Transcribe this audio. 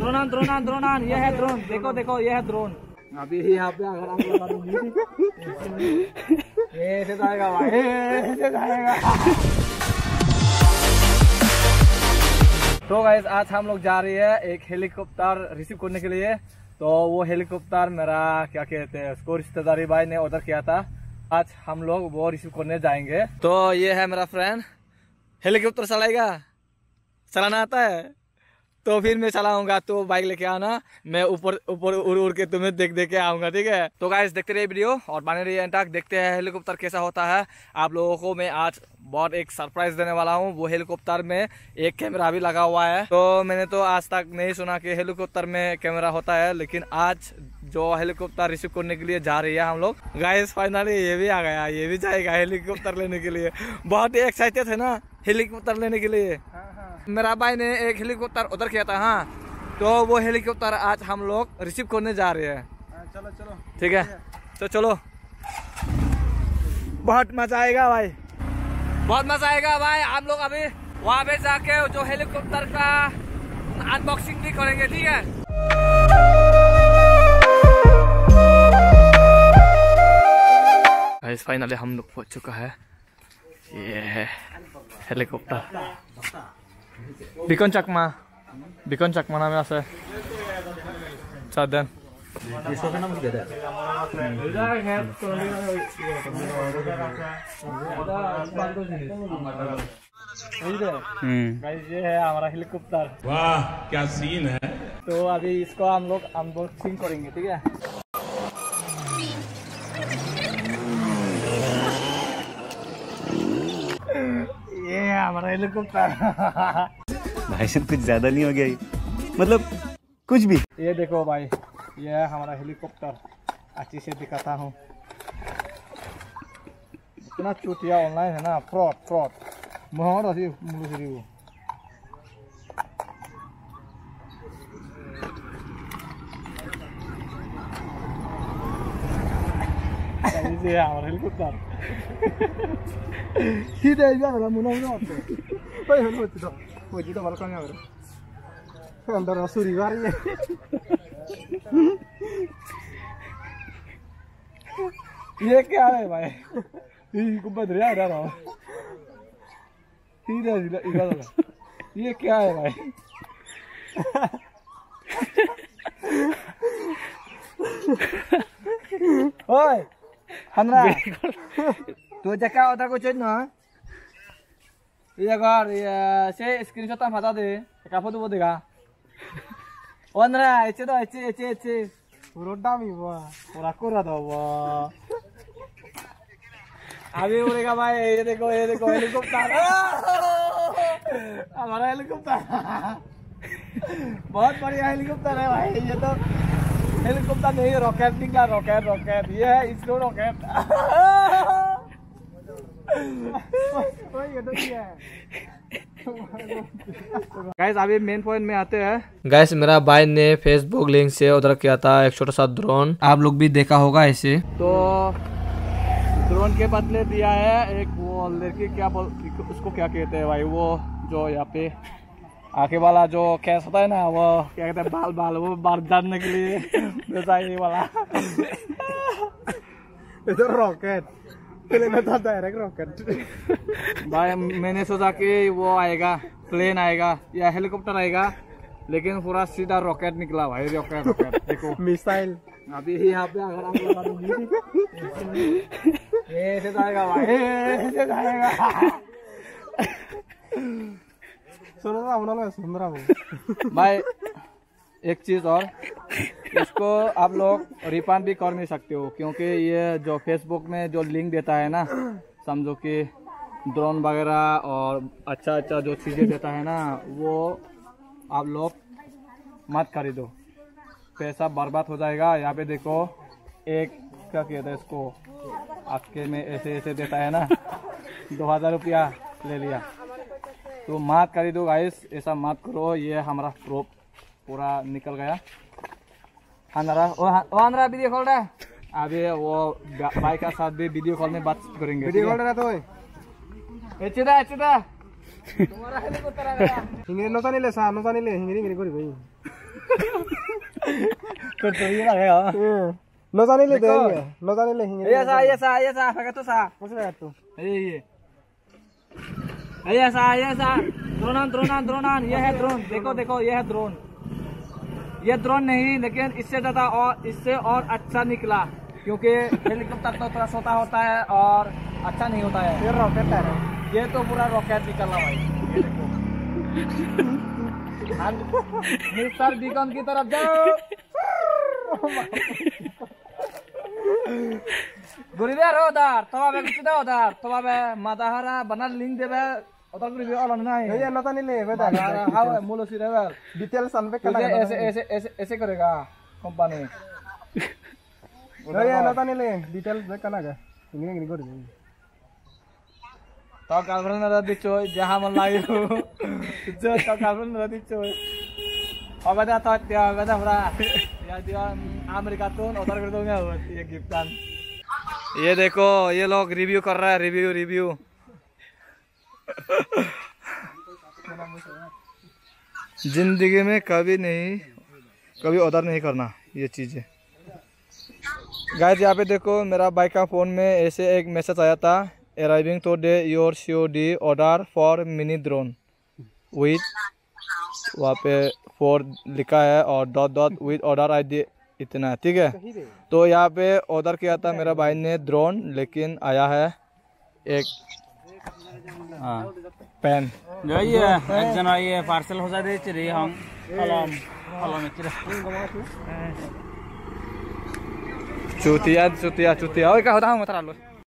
Drone drone drone ये है drone देखो देखो, ये है ड्रोन अभी यहाँ पे अगर ऐसे जाएगा भाई। ऐसे जाएगा तो गाइस आज हम लोग जा रही है एक हेलीकॉप्टर रिसीव करने के लिए। तो वो हेलीकॉप्टर मेरा, क्या कहते हैं, उसको रिश्तेदारी भाई ने ऑर्डर किया था। आज हम लोग वो रिसीव करने जाएँगे। तो ये है मेरा फ्रेंड हेलीकॉप्टर चलाएगा? चलाना आता है? तो फिर मैं चलाऊँगा तो बाइक लेके आना। मैं ऊपर ऊपर उड़ उड़ के तुम्हें देख देख के आऊँगा, ठीक है? तो गाइस देखते रहिए वीडियो और बने रहिए तक देखते हैं हेलीकॉप्टर कैसा होता है। आप लोगों को मैं आज बहुत एक सरप्राइज़ देने वाला हूँ। वो हेलीकॉप्टर में एक कैमरा भी लगा हुआ है। तो मैंने तो आज तक नहीं सुना कि हेलीकॉप्टर में कैमरा होता है, लेकिन आज जो हेलीकॉप्टर रिसीव करने के लिए जा रही है हम लोग। गाइस फाइनली ये भी आ गया, ये भी जाएगा हेलीकॉप्टर लेने के लिए। बहुत ही एक्साइटेड है ना हेलीकॉप्टर लेने के लिए। मेरा भाई ने एक हेलीकॉप्टर ऑर्डर किया था हाँ। तो वो हेलीकॉप्टर आज हम लोग रिसीव करने जा रहे हैं। चलो चलो। ठीक है? तो चलो। बहुत मज़ा आएगा भाई। बहुत मज़ा आएगा भाई। हम लोग अभी वहाँ पे जाके जो हेलीकॉप्टर का अनबॉक्सिंग भी करेंगे ठीक है? गाइस फाइनली हम लोग पहुँच चुका है। ये हेलीकॉप्टर। বিকন চাকমা বিকন চাকমা নামে আছে চার দেন ये है हमारा हेलीकॉप्टर वाह क्या सीन है तो अभी इसको हम लोग अनबॉक्सिंग करेंगे ठीक है ये लोग भाई साहब कुछ ज़्यादा नहीं हो गया ये। मतलब कुछ भी। ये देखो भाई ये है हमारा हेलीकॉप्टर। अच्छी से दिखाता हूँ। इतना चुटिया ऑनलाइन है ना फ्रॉड फ्रॉड। मोहम्मद असी मुझे वो ये है हमारा हेलीकॉप्टर हिदे जागला मुना मुना होते ओए हेलो होती तो होती तो बालकनी आ रहा अंदर सुरी आ रही है ये क्या है भाई ये को बदल आ रहा है सीधा सीधा इधर ये क्या है भाई ओए हमरा। तो जका ओदा को चोद ना? ये घर से स्क्रीनशॉट हम हटा दे। का फ़ोटो देगा ओनरा एचे तो एचे एचे एचे रोडा भी वो पूरा कोरा दो वो अभी उड़ेगा भाई ये देखो ये देखो हेलीकॉप्टर हमारा हेलीकॉप्टर बहुत बढ़िया हेलीकॉप्टर है भाई ये तो। हेलीकॉप्टर नहीं रॉकेट निकला रॉकेट रॉकेट। ये है इसरो रॉकेट। गैस अभी मेन पॉइंट में आते हैं। गैस मेरा भाई ने फेसबुक लिंक से ऑर्डर किया था एक छोटा सा ड्रोन आप लोग भी देखा होगा ऐसे तो ड्रोन के बदले दिया है एक वो लड़की क्या बोल उसको क्या कहते हैं भाई वो जो यहाँ पे आगे वाला जो कैस होता है ना वो क्या कहते हैं बाल बाल वो बाल जानने के लिए ये वाला। ये तो रॉकेट पहले मैं था डायरेक्ट रॉकेट भाई मैंने सोचा कि वो आएगा प्लेन आएगा या हेलीकॉप्टर आएगा लेकिन पूरा सीधा रॉकेट निकला भाई रॉकेट रॉकेट देखो। मिसाइल अभी ही यहाँ पे अगर आप लगा दूँगी। ऐसे जाएगा भाई ऐसे जाएगा। भाई, एक चीज़ और, इसको आप लोग रिफंड भी कर नहीं सकते हो, क्योंकि ये जो फेसबुक में जो लिंक देता है ना, समझो कि ड्रोन वगैरह और अच्छा अच्छा जो चीज़ें देता है ना, वो आप लोग मत खरीदो। पैसा बर्बाद हो जाएगा। यहाँ पे देखो, एक, क्या कहते हैं इसको? आपके में ऐसे ऐसे देता है ना, दो हज़ार रुपया ले लिया। तो मत खरीदो गाइस ऐसा मत करो ये हमारा प्रो पूरा निकल गया। ओ अंदरा वीडियो कॉल रहा अभी वो भाई का साथ भी वीडियो कॉल में बात करेंगे वीडियो कॉल रहा तो एचुदा एचुदा तुम्हारा हेलीकॉप्टर आ गया हिंगरी नता निले सा नता निले हिंगरी हिंगरी करी भाई। Tutuloy lang eh, oh. Lo जाने ले देंगे lo जाने ले Hinge Iya sa, iya sa, iya sa, iya sa. Dronan, dronan, dronan. ये है ड्रोन देखो देखो ये है ड्रोन ये ड्रोन नहीं लेकिन इससे ज़्यादा और इससे और अच्छा निकला। क्योंकि हेलीकॉप्टर तो थोड़ा छोटा होता है और अच्छा नहीं होता है। ये रॉकेट है। ये तो पूरा रॉकेट निकला भाई। ये देखो। हम मिस्टर बीकॉन की तरफ़ जाओ। Guribe ro dar, toba be kuchida dar, toba be madahara banal link debe, otar guribe olon nai. ये lo जाने ले बता Madahara how mulo si rebel. Details अनपे तुझे करना ऐसे ऐसे ऐसे ऐसे करेगा कंपनी ये lo जाने ले डिटेल्स देख करना का हिंगे हिंगे कर दे तो गर्लफ्रेंड नरा दिचो जहाँ मन लायो जो तो गर्लफ्रेंड नरा दिचो अब बता तो त्या बता बड़ा या दिया अमेरिका तो उधर कर दूँगा ये गिफ्ट ये देखो ये लोग रिव्यू कर रहा है रिव्यू रिव्यू ज़िंदगी में कभी नहीं, कभी ऑर्डर नहीं करना, ये चीज़ें गाइस यहाँ पे देखो, मेरा बाइक का फ़ोन में ऐसे एक मैसेज आया था arriving today your C O D order for mini drone with वहाँ पे फोर लिखा है और dot dot with order I D इतना ठीक है? तो यहाँ पे ऑर्डर किया था मेरा भाई ने ड्रोन लेकिन आया है एक पेन જોઈએ એક જણ આઈએ પાર્સલ હોજા દે છે રે હમ કલમ કલમ ચિરા चुतिया चुतिया चुतिया ओए का होता हम उतरा लो